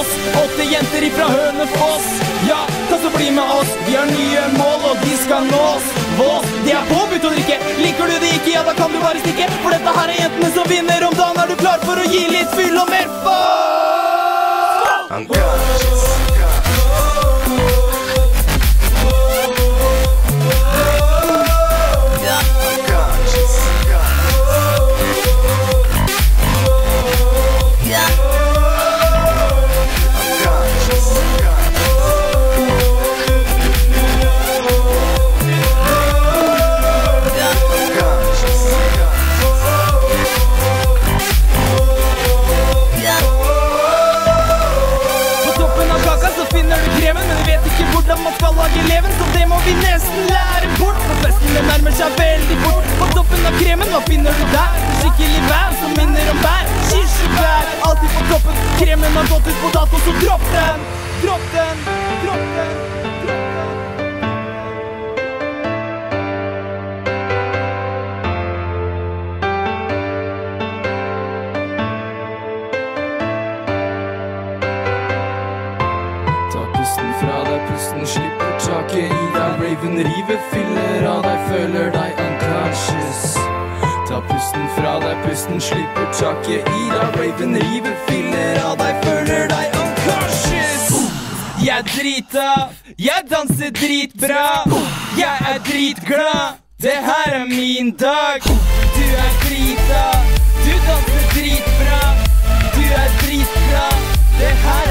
oss. Åtte jenter ifra Hønefoss. Ja, ta så bli med oss. Vi har nye mål, og de skal nås. Vås, det er påbudt å drikke. Liker du det ikke, ja, da kan du bare stikke. For dette her er jentene som vinner om dagen. Er du klar for å gi litt fyll og mer faen? Du at man skal lage leven, så det må vi nesten lære bort. For festene nærmer seg veldig fort. På toppen av kremen, hva finner du der? Skikkelig vær som minner om bær. Kirsebær, alltid på toppen. Kremen har gått ut på dato, så! Dropp den! Dropp den! Dropp den! Den river fyller av deg, føler deg unconscious. Ta pusten fra deg, pusten slipper taket i deg. Raven river filler av deg, føler deg unconscious. Jeg er drita, jeg danser dritbra. Jeg er dritglad, det her er min dag. Du er drita, du danser dritbra. Du er dritbra, det her